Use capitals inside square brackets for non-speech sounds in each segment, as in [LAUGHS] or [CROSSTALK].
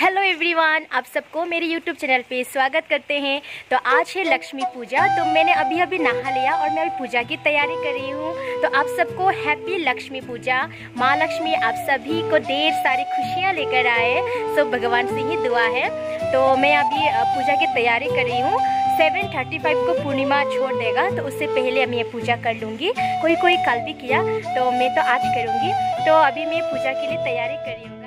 Hello everyone आप सबको मेरे यूट्यूब चैनल पे स्वागत करते हैं। तो आज है लक्ष्मी पूजा तो मैंने अभी अभी नहा लिया और मैं अभी पूजा की तैयारी कर रही हूँ। तो आप सबको हैप्पी लक्ष्मी पूजा। माँ लक्ष्मी आप सभी को ढेर सारी खुशियाँ लेकर आए, सो भगवान से ही दुआ है। तो मैं अभी पूजा की तैयारी कर रही हूँ। सेवन थर्टी फाइव को पूर्णिमा छोड़ देगा तो उससे पहले मैं ये पूजा कर लूँगी। कोई कोई कल भी किया तो मैं तो आज करूँगी। तो अभी मैं पूजा के लिए तैयारी कर रही हूँ।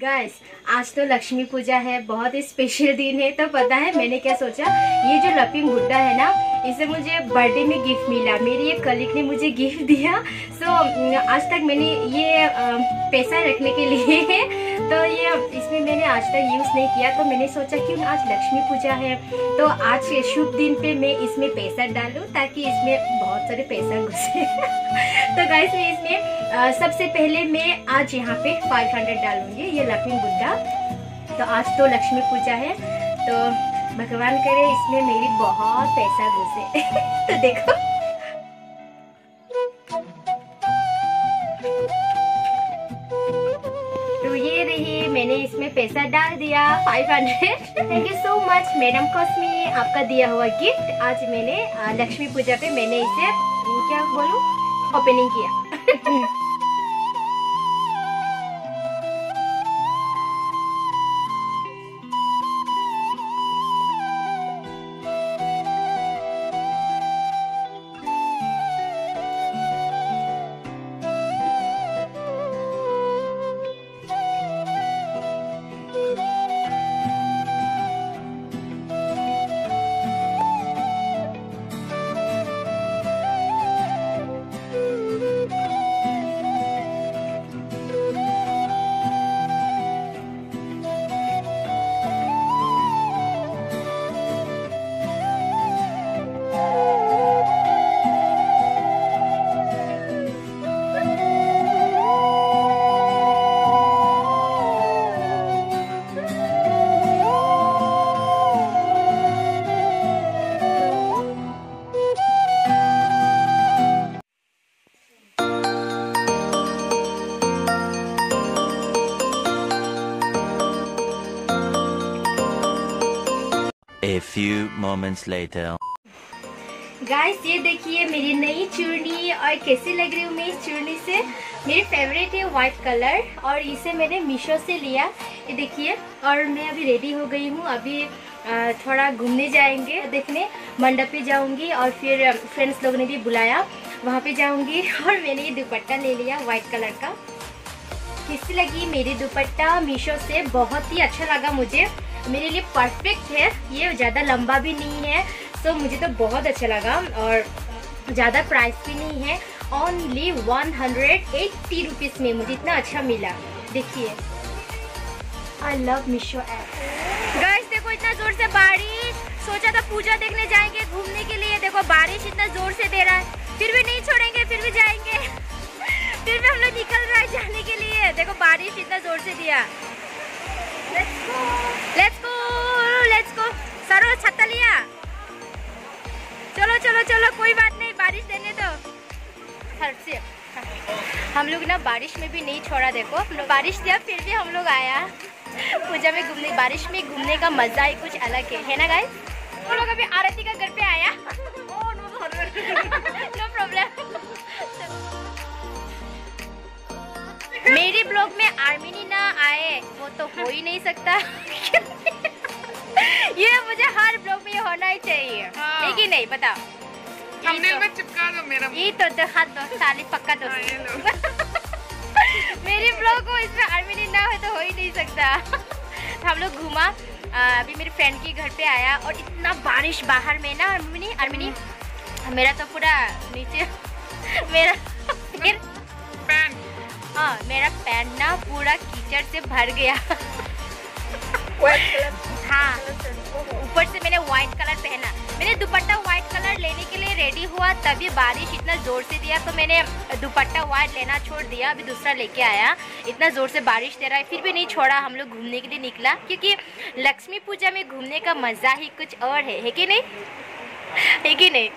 गाइस आज तो लक्ष्मी पूजा है, बहुत ही स्पेशल दिन है तो पता है मैंने क्या सोचा? ये जो लपिंग गुड्डा है ना, इसे मुझे बर्थडे में गिफ्ट मिला। मेरी एक कलीग ने मुझे गिफ्ट दिया। सो आज तक मैंने ये पैसा रखने के लिए तो ये इसमें मैंने आज तक यूज़ नहीं किया तो मैंने सोचा कि आज लक्ष्मी पूजा है। तो आज शुभ दिन पे मैं इसमें पैसा डालूं ताकि इसमें बहुत सारे पैसा घुसे। [LAUGHS] तो गाइस मैं इसमें सबसे पहले मैं आज यहाँ पे 500 डालूँगी, ये लक्ष्मी बुद्धा। तो आज तो लक्ष्मी पूजा है तो भगवान करे इसमें मेरी बहुत पैसा घुसे। [LAUGHS] तो देखो। पैसा डाल दिया 500 thank you so much madam कॉस्मी आपका दिया हुआ गिफ्ट आज मैंने लक्ष्मी पूजा पे मैंने इसे, क्या बोलूँ? ओपनिंग किया. [LAUGHS] A few moments later. Guys ये देखिए मेरी नई चूर्णी और कैसी लग रही हूँ मैं इस चूर्णी से? मेरी फेवरेट है व्हाइट कलर और इसे मैंने मीशो से लिया। ये देखिए, और मैं अभी रेडी हो गई हूँ। अभी थोड़ा घूमने जाएँगे, देखने मंडप पे जाऊँगी और फिर फ्रेंड्स लोग ने भी बुलाया। वहाँ पे जाऊँगी [LAUGHS] और मैंने ये दुपट्टा ले लिया व्हाइट कलर का। कैसी लगी मेरी दुपट्टा मीशो से बहुत ही अच्छा लगा मुझे। मेरे लिए परफेक्ट है। ये ज़्यादा लंबा भी नहीं है सो मुझे तो बहुत अच्छा लगा और ज़्यादा प्राइस भी नहीं है। Only one hundred eighty rupees में मुझे इतना अच्छा मिला। देखिए। आई लव मीशो ऐप देखो इतना ज़ोर से बारिश। सोचा था पूजा देखने जाएँगे घूमने के लिए। देखो बारिश इतना ज़ोर से दे रहा है। फिर भी नहीं छोड़ेंगे, फिर भी जाएँगे। फिर भी हम लोग निकल रहे है जाने के लिए। देखो, बारिश इतना ज़ोर से दिया। सरो छत्ता लिया। चलो चलो चलो, कोई बात नहीं, बारिश देने दो। हम लोग ना बारिश में भी नहीं छोड़ा, देखो। बारिश दिया, फिर भी हम लोग आया। पूजा में घूमने, बारिश में घूमने का मज़ा ही कुछ अलग है। है ना गाइस हम लोग अभी आरती का घर पे आया। [LAUGHS] नो [LAUGHS] प्रॉब्लम मेरी ब्लॉग में आर्मिनी ना आए वो तो हो ही नहीं सकता। [LAUGHS] ये मुझे हर ब्लॉग में होना ही चाहिए। हाँ। है नहीं बताओ। थंबनेल तो- में चिपका दो मेरा ये तो दो हाथ दो ताली पक्का दो हाँ, [LAUGHS] मेरी ब्लॉग को इसमें आर्मिनी ना हो तो हो ही नहीं सकता। [LAUGHS] हम लोग घूमा। अभी मेरे फ्रेंड के घर पे आया और इतना बारिश बाहर में ना आर्मिनी आर्मिनी। मेरा तो पूरा नीचे मेरा फिर हाँ मेरा पैंट ना पूरा कीचड़ से भर गया। हाँ। ऊपर से मैंने व्हाइट कलर पहना। मैंने दुपट्टा व्हाइट कलर लेने के लिए रेडी हुआ तभी बारिश इतना ज़ोर से दिया तो मैंने दुपट्टा व्हाइट लेना छोड़ दिया अभी दूसरा लेके आया। इतना ज़ोर से बारिश दे रहा है फिर भी नहीं छोड़ा हम लोग घूमने के लिए निकला क्योंकि लक्ष्मी पूजा में घूमने का मज़ा ही कुछ और है। है कि नहीं? है कि नहीं?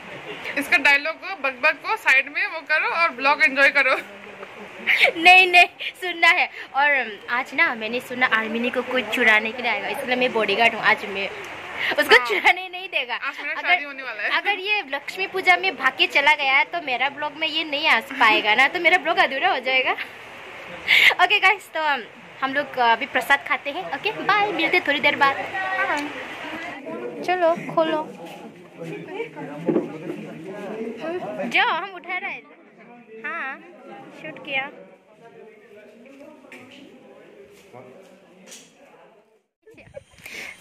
इसका डायलॉग को बक बक को साइड में वो करो और ब्लॉग एंजॉय करो। नहीं नहीं सुनना है। और आज ना मैंने सुना आर्मिनी को कोई चुराने के लिए आएगा इसलिए मैं बॉडीगार्ड हूँ आज मैं। उसको हाँ। चुराने नहीं देगा। शादी होने वाला है। अगर ये लक्ष्मी पूजा में भाग के चला गया है तो मेरा ब्लॉग में ये नहीं आ पाएगा ना तो मेरा ब्लॉग अधूरा हो जाएगा। ओके गाइस तो हम लोग अभी प्रसाद खाते हैं। ओके बाय मिलते थोड़ी देर बाद। चलो खोलो। जाओ हम उठा रहे थे हाँ शूट किया।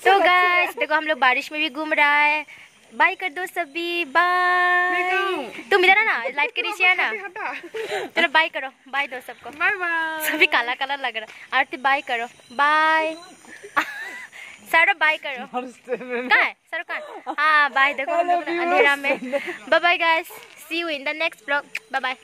तो गाइस देखो हम लोग बारिश में भी घूम रहा है। बाय कर दो सभी बाय तुम इधर आना लाइट के नीचे आना [LAUGHS] हटा चलो बाय करो बाय दो सबको। बाय बाय सभी काला काला लग रहा है। आरती बाय करो बाय सर बाय करो। कहाँ है? सर कहाँ हाँ? बाय देखो हम लोग अंधेरा में। Bye bye guys see you in the next blog bye bye